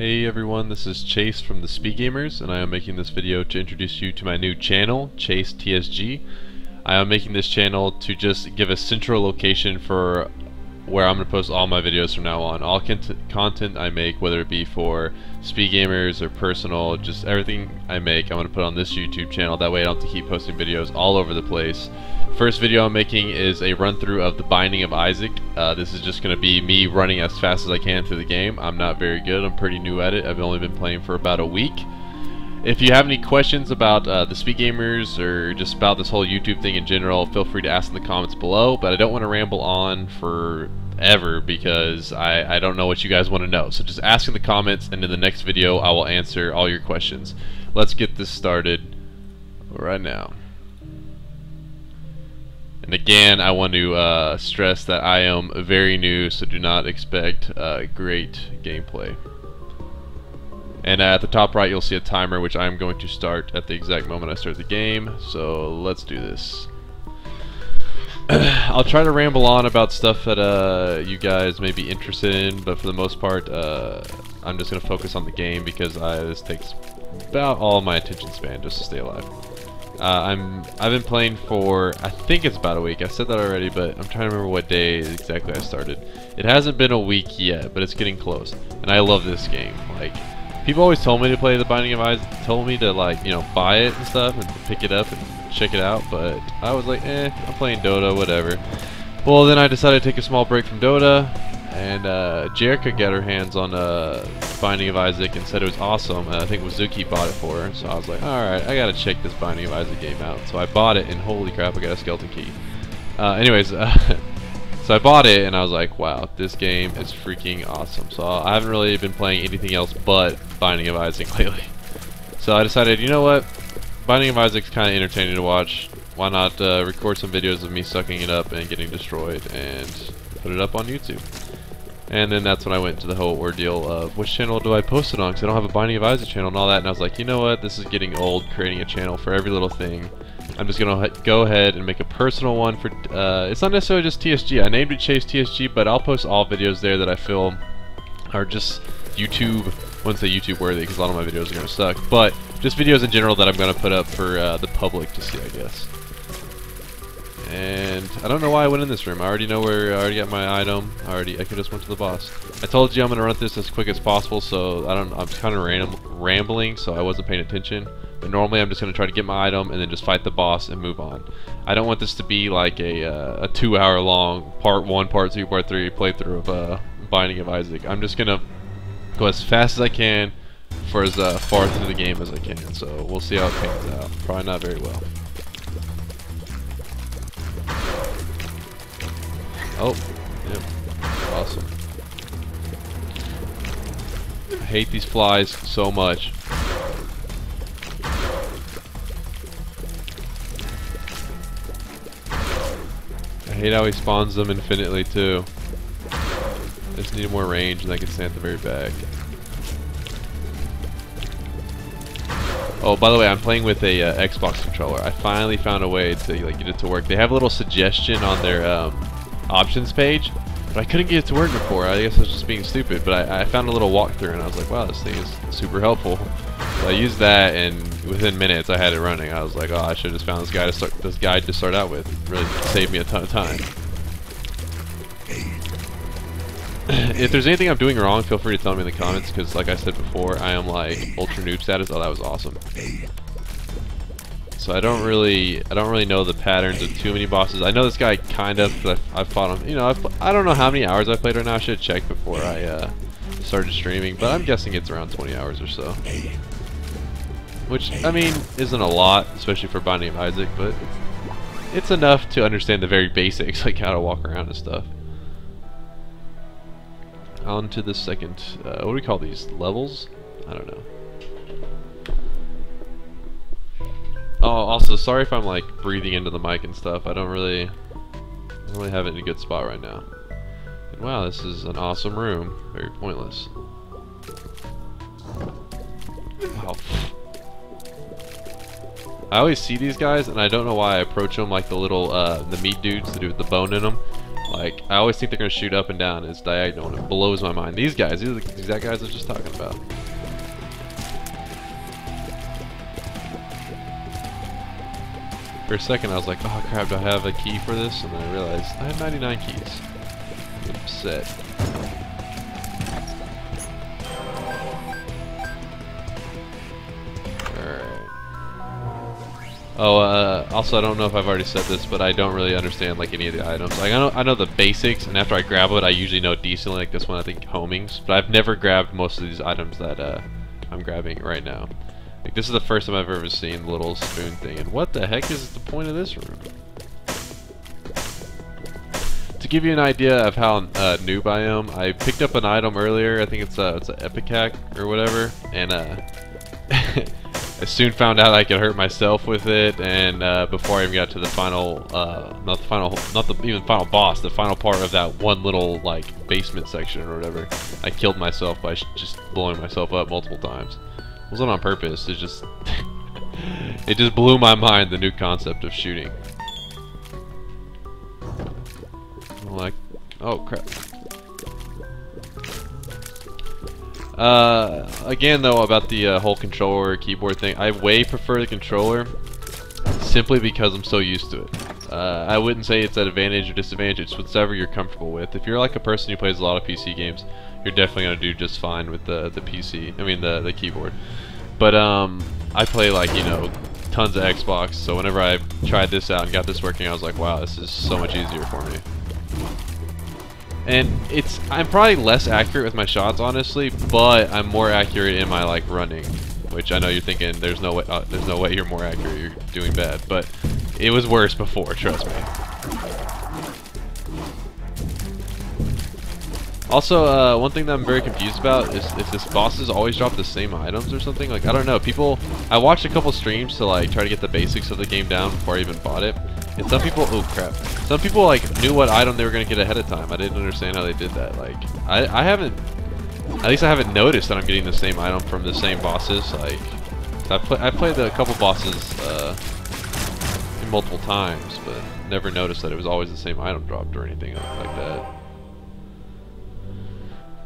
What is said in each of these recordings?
Hey everyone, this is Chase from the Speed Gamers, and I am making this video to introduce you to my new channel, Chase TSG. I am making this channel to just give a central location for where I'm going to post all my videos from now on. All cont content I make, whether it be for speed gamers or personal, just everything I make, I'm going to put on this YouTube channel. That way I don't have to keep posting videos all over the place. First video I'm making is a run through of The Binding of Isaac. Uh, this is just going to be me running as fast as I can through the game. I'm not very good. I'm pretty new at it. I've only been playing for about a week. If you have any questions about uh, the Speed Gamers or just about this whole YouTube thing in general, feel free to ask in the comments below. But I don't want to ramble on forever because I, I don't know what you guys want to know. So just ask in the comments, and in the next video, I will answer all your questions. Let's get this started right now. And again, I want to uh, stress that I am very new, so do not expect uh, great gameplay. And at the top right, you'll see a timer, which I'm going to start at the exact moment I start the game. So let's do this. I'll try to ramble on about stuff that uh, you guys may be interested in, but for the most part, uh, I'm just going to focus on the game because I, this takes about all my attention span just to stay alive. Uh, I'm I've been playing for I think it's about a week. I said that already, but I'm trying to remember what day exactly I started. It hasn't been a week yet, but it's getting close, and I love this game. Like People always told me to play The Binding of Isaac, told me to like, you know, buy it and stuff and pick it up and check it out, but I was like, eh, I'm playing Dota, whatever. Well, then I decided to take a small break from Dota, and uh, Jerica got her hands on uh, Binding of Isaac and said it was awesome, and I think Wazuki bought it for her, so I was like, alright, I gotta check this Binding of Isaac game out. So I bought it, and holy crap, I got a skeleton key. Uh, anyways, uh, So I bought it and I was like, wow, this game is freaking awesome. So I haven't really been playing anything else but Binding of Isaac lately. So I decided, you know what? Binding of Isaac's kind of entertaining to watch. Why not uh, record some videos of me sucking it up and getting destroyed and put it up on YouTube? And then that's when I went to the whole ordeal of which channel do I post it on because I don't have a Binding of Isaac channel and all that. And I was like, you know what? This is getting old creating a channel for every little thing. I'm just going to go ahead and make a personal one for, uh, it's not necessarily just TSG. I named it Chase TSG, but I'll post all videos there that I feel are just YouTube, wouldn't say YouTube worthy because a lot of my videos are going to suck, but just videos in general that I'm going to put up for uh, the public to see, I guess. And I don't know why I went in this room. I already know where, I already got my item. I already, I could just went to the boss. I told you I'm to run this as quick as possible, so I don't, I'm kind of random, rambling, so I wasn't paying attention. But normally I'm just going to try to get my item and then just fight the boss and move on. I don't want this to be like a, uh, a two hour long part one, part two, part three playthrough of uh, Binding of Isaac. I'm just going to go as fast as I can for as uh, far through the game as I can. So we'll see how it pans out. Probably not very well. Oh, yep. Awesome. I hate these flies so much. Hate how he spawns them infinitely too. I just need more range and I can stand at the very back. Oh, by the way, I'm playing with a uh, Xbox controller. I finally found a way to like get it to work. They have a little suggestion on their um, options page, but I couldn't get it to work before. I guess I was just being stupid, but I, I found a little walkthrough and I was like, wow, this thing is super helpful. So I used that, and within minutes I had it running. I was like, oh, I should have just found this guy to start, this guide to start out with. It really saved me a ton of time. if there's anything I'm doing wrong, feel free to tell me in the comments, because like I said before, I am like ultra noob status. Oh, that was awesome. So I don't really, I don't really know the patterns of too many bosses. I know this guy kind of, because I've, fought him. You know, I've, I don't know how many hours I played right now. I should check before I uh, started streaming, but I'm guessing it's around 20 hours or so. Which, I mean, isn't a lot, especially for Binding of Isaac, but it's, it's enough to understand the very basics, like how to walk around and stuff. On to the second, uh, what do we call these, levels? I don't know. Oh, also, sorry if I'm like breathing into the mic and stuff. I don't really, I don't really have it in a good spot right now. And wow, this is an awesome room. Very pointless. I always see these guys, and I don't know why I approach them like the little, uh, the meat dudes, that do with the bone in them. Like, I always think they're going to shoot up and down. It's diagonal, and it blows my mind. These guys, these are the exact guys I was just talking about. For a second, I was like, oh crap, do I have a key for this? And then I realized I have 99 keys. I'm upset. Oh, uh, also I don't know if I've already said this, but I don't really understand like any of the items. Like I know I know the basics, and after I grab it, I usually know decently. Like this one, I think homings, but I've never grabbed most of these items that uh, I'm grabbing right now. Like this is the first time I've ever seen the little spoon thing, and what the heck is the point of this room? To give you an idea of how uh, noob I am, I picked up an item earlier. I think it's a it's an Ipecac or whatever, and uh. I soon found out I could hurt myself with it, and uh, before I even got to the final, uh, not the final, not the even final boss, the final part of that one little like basement section or whatever, I killed myself by just blowing myself up multiple times. It wasn't on purpose. It just, it just blew my mind the new concept of shooting. Like, oh crap. Uh, again, though, about the uh, whole controller keyboard thing, I way prefer the controller simply because I'm so used to it. Uh, I wouldn't say it's an advantage or disadvantage, it's whatever you're comfortable with. If you're like a person who plays a lot of PC games, you're definitely going to do just fine with the, the PC, I mean the, the keyboard. But um, I play like, you know, tons of Xbox, so whenever I tried this out and got this working, I was like, wow, this is so much easier for me. And it's I'm probably less accurate with my shots, honestly, but I'm more accurate in my like running, which I know you're thinking there's no way uh, there's no way you're more accurate. You're doing bad, but it was worse before. Trust me. Also, uh, one thing that I'm very confused about is if this bosses always drop the same items or something. Like, I don't know. People, I watched a couple streams to like try to get the basics of the game down before I even bought it. And some people, oh crap. Some people like knew what item they were to get ahead of time. I didn't understand how they did that. Like, I, I haven't, at least I haven't noticed that I'm getting the same item from the same bosses. Like, I, play, I played a couple bosses uh, multiple times, but never noticed that it was always the same item dropped or anything like that.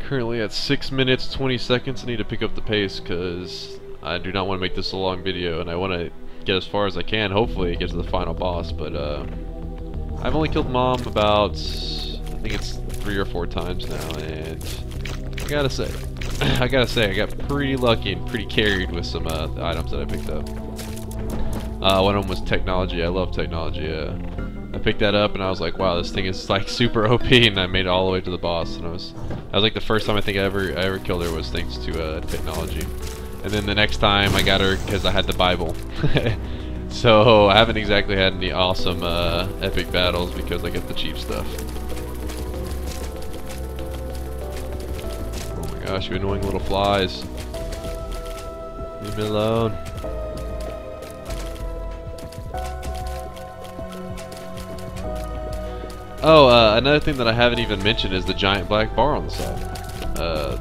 Currently at 6 minutes 20 seconds, I need to pick up the pace because I do not want to make this a long video and I want to get as far as I can, hopefully get to the final boss, but uh, I've only killed Mom about, I think it's three or four times now, and I gotta say, I gotta say, I got pretty lucky and pretty carried with some uh, items that I picked up. Uh, one of them was technology. I love technology. Uh, I picked that up and I was like, wow, this thing is like super OP, and I made it all the way to the boss. And I was, that was like the first time I think I ever I ever killed her was thanks to uh, technology. And then the next time I got her because I had the Bible. so I haven't exactly had any awesome uh, epic battles because I get the cheap stuff. Oh my gosh, you annoying little flies. Leave me alone. Oh, uh, another thing that I haven't even mentioned is the giant black bar on the side. Uh,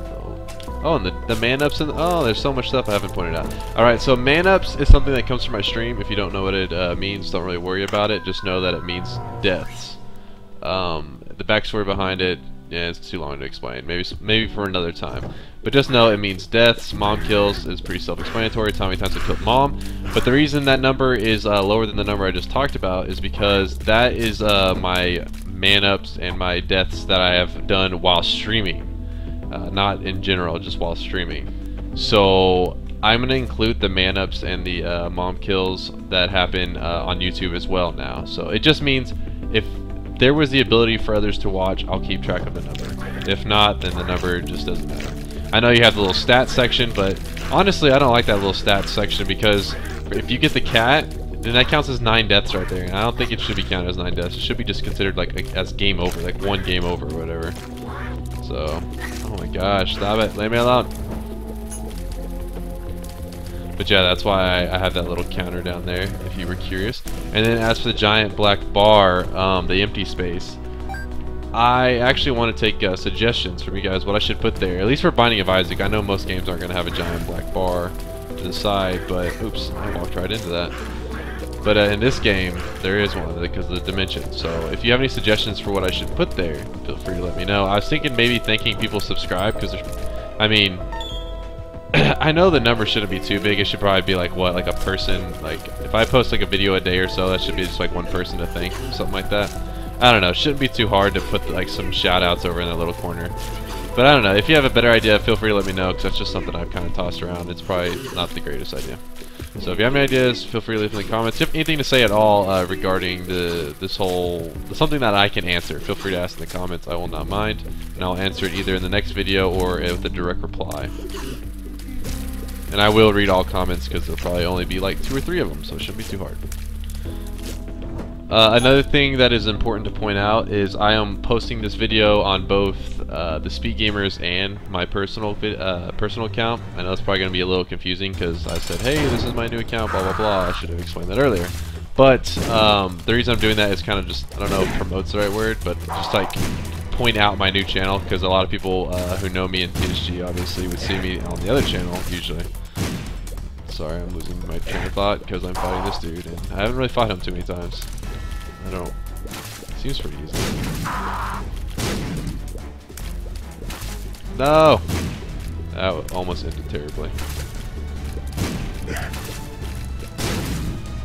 Oh, and the, the man-ups, and oh, there's so much stuff I haven't pointed out. Alright, so man-ups is something that comes from my stream. If you don't know what it uh, means, don't really worry about it. Just know that it means deaths. Um, the backstory behind it, yeah, it's too long to explain. Maybe maybe for another time. But just know it means deaths, mom kills is pretty self-explanatory. Many times I killed mom. But the reason that number is uh, lower than the number I just talked about is because that is uh, my man-ups and my deaths that I have done while streaming uh, not in general, just while streaming. So I'm going to include the man-ups and the uh, mom kills that happen uh, on YouTube as well now. So it just means if there was the ability for others to watch, I'll keep track of the number. If not, then the number just doesn't matter. I know you have the little stats section, but honestly, I don't like that little stats section because if you get the cat, then that counts as nine deaths right there, and I don't think it should be counted as nine deaths. It should be just considered like as game over, like one game over or whatever. So, oh my gosh, stop it, leave me alone. But yeah, that's why I, I, have that little counter down there, if you were curious. And then as for the giant black bar, um, the empty space, I actually want to take uh, suggestions from you guys what I should put there. At least for Binding of Isaac, I know most games aren't going to have a giant black bar to the side, but oops, I walked right into that. But uh, in this game, there is one because of the dimension. So if you have any suggestions for what I should put there, feel free to let me know. I was thinking maybe thanking people subscribe because, I mean, I know the number shouldn't be too big. It should probably be like what, like a person. Like if I post like a video a day or so, that should be just like one person to thank, something like that. I don't know. It shouldn't be too hard to put like some shout outs over in that little corner. But I don't know. If you have a better idea, feel free to let me know because that's just something I've kind of tossed around. It's probably not the greatest idea. So if you have any ideas, feel free to leave them in the comments. If you have anything to say at all uh, regarding the this whole something that I can answer, feel free to ask in the comments. I will not mind, and I'll answer it either in the next video or with a direct reply. And I will read all comments because there'll probably only be like two or three of them, so it shouldn't be too hard. Uh, another thing that is important to point out is I am posting this video on both uh, the Speed Gamers and my personal uh, personal account. I know it's probably going to be a little confusing because I said, hey, this is my new account, blah, blah, blah. I should have explained that earlier. But um, the reason I'm doing that is kind of just, I don't know if promote's the right word, but just like point out my new channel because a lot of people uh, who know me in TSG obviously would see me on the other channel usually. Sorry, I'm losing my train of thought because I'm fighting this dude and I haven't really fought him too many times. I don't. Seems pretty easy. No! That almost ended terribly.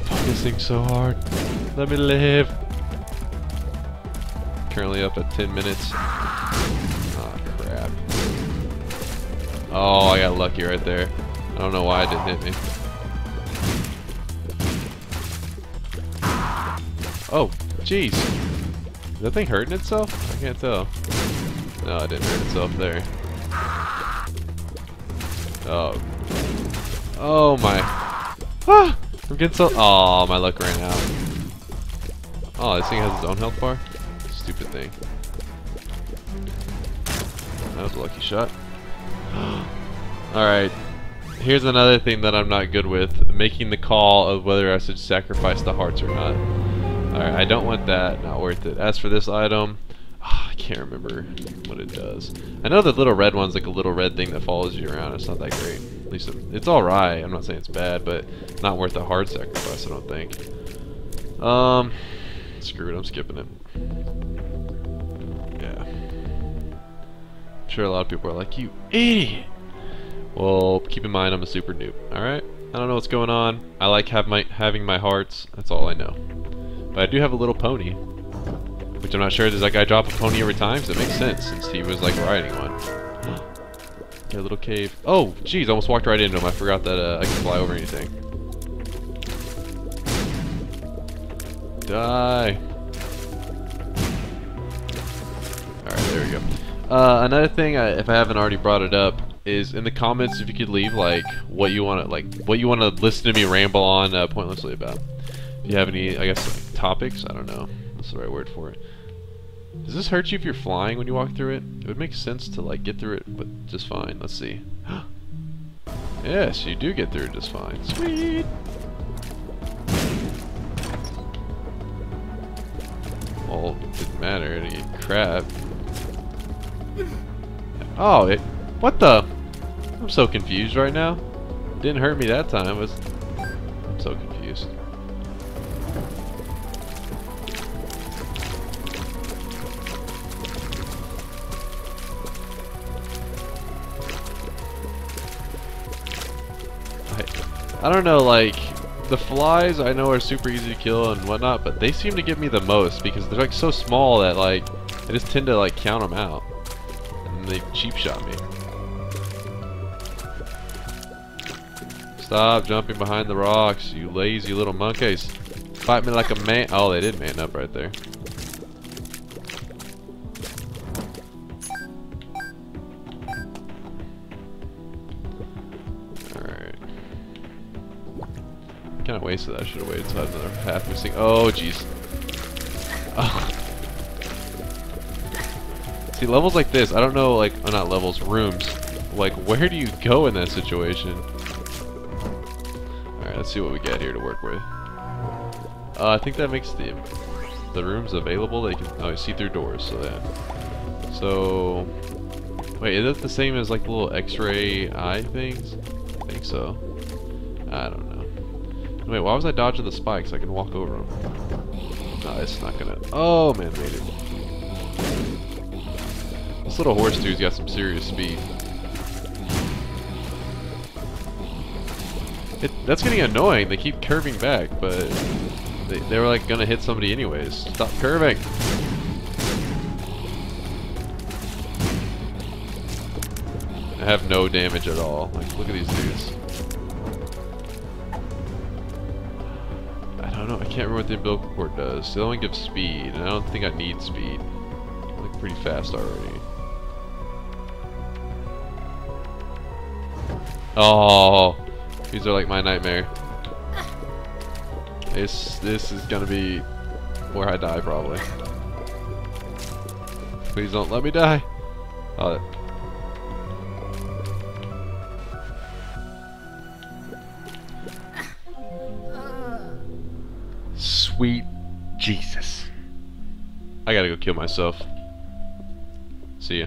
Fuck this thing so hard. Let me live. Currently up at 10 minutes. Oh crap. Oh, I got lucky right there. I don't know why it didn't hit me. Oh, jeez. Is that thing hurting itself? I can't tell. No, it didn't hurt itself there. Oh. Oh my. Ah! I'm getting so. Oh, my luck ran out. Oh, this thing has its own health bar? Stupid thing. That was a lucky shot. Alright. Here's another thing that I'm not good with. Making the call of whether I should sacrifice the hearts or not. Alright, I don't want that. Not worth it. As for this item, oh, I can't remember what it does. I know the little red one's like a little red thing that follows you around. It's not that great. At least it, it's alright. I'm not saying it's bad, but not worth the hard sacrifice, I don't think. Um, screw it. I'm skipping it. Yeah. I'm sure a lot of people are like, you idiot! Well, keep in mind I'm a super noob, alright? I don't know what's going on. I like have my having my hearts. That's all I know. But I do have a little pony. Which I'm not sure, does that guy drop a pony every time? Because it makes sense, since he was like riding one. Get little cave. Oh, jeez, almost walked right into him. I forgot that uh, I can fly over anything. Die. Alright, there we go. Uh, another thing, I, if I haven't already brought it up, is in the comments if you could leave like what you want to like what you want to listen to me ramble on uh, pointlessly about. If you have any, I guess, like, topics? I don't know. What's the right word for it? Does this hurt you if you're flying when you walk through it? It would make sense to, like, get through it, but just fine. Let's see. yes, you do get through it just fine. Sweet! Well, it didn't matter. Any crap. Oh, it... What the? I'm so confused right now. didn't hurt me that time. It was... I'm so confused. I don't know, like, the flies I know are super easy to kill and whatnot, but they seem to get me the most because they're like so small that like, I just tend to like count them out. And they cheap shot me. Stop jumping behind the rocks, you lazy little monkeys. Fight me like a man. Oh, they did man up right there. Wasted. I should have waited until I had another half missing. Oh, jeez. Oh. See, levels like this, I don't know, like, oh, not levels, rooms. Like, where do you go in that situation? Alright, let's see what we get here to work with. Uh, I think that makes the the rooms available. They can, oh, see through doors, so that. So, wait, is that the same as, like, the little x-ray eye things? I think so. I don't know. Wait, why was I dodging the spikes? I can walk over them. No, it's not gonna. Oh man, made it. This little horse dude's got some serious speed. It, that's getting annoying. They keep curving back, but they, they were like gonna hit somebody anyways. Stop curving. I have no damage at all. Like, look at these dudes. Don't know. I can't remember what the umbilical cord does. It only gives speed, and I don't think I need speed. I look pretty fast already. Oh, these are like my nightmare. This this is gonna be where I die probably. Please don't let me die. Oh, Sweet Jesus. I gotta go kill myself. See ya.